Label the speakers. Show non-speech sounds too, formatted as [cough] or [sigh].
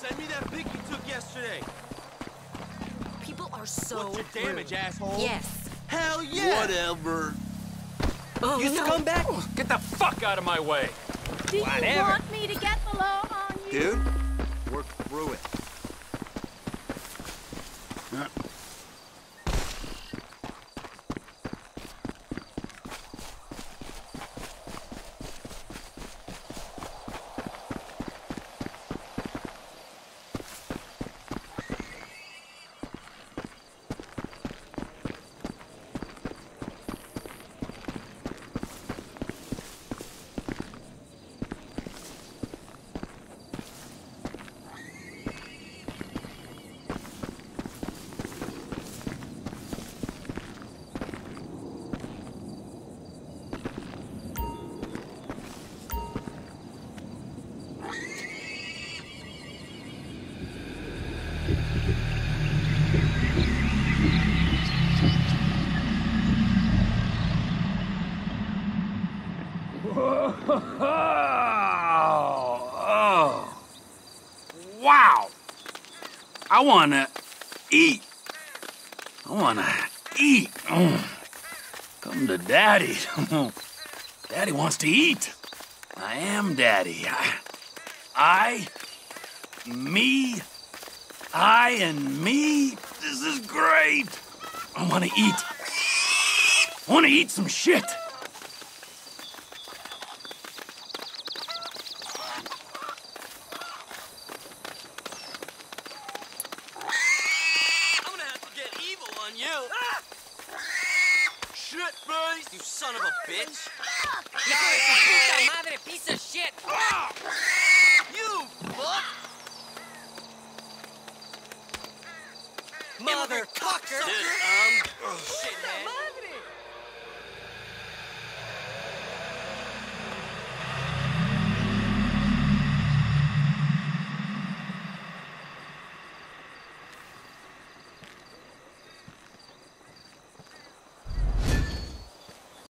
Speaker 1: Send me that pic you took yesterday.
Speaker 2: People are so
Speaker 1: What's your damage,
Speaker 2: rude.
Speaker 1: asshole?
Speaker 2: Yes.
Speaker 1: Hell yeah!
Speaker 3: Whatever.
Speaker 2: Oh,
Speaker 1: You
Speaker 2: no.
Speaker 1: scumbag! Oh.
Speaker 4: Get the fuck out of my way.
Speaker 5: Do you
Speaker 4: Whatever.
Speaker 5: want me to get the law on you?
Speaker 3: Dude, work through it.
Speaker 4: Oh. Wow. I wanna eat. I wanna eat. Come to daddy. [laughs] daddy wants to eat. I am daddy. I, I, me, I and me. This is great. I wanna eat. I wanna eat some shit.
Speaker 1: I'm gonna have to get evil on you. Ah! Shit face! You son of a bitch!
Speaker 2: Puta madre, piece of shit.
Speaker 1: You fuck!
Speaker 2: Mother cocker.
Speaker 1: Dude,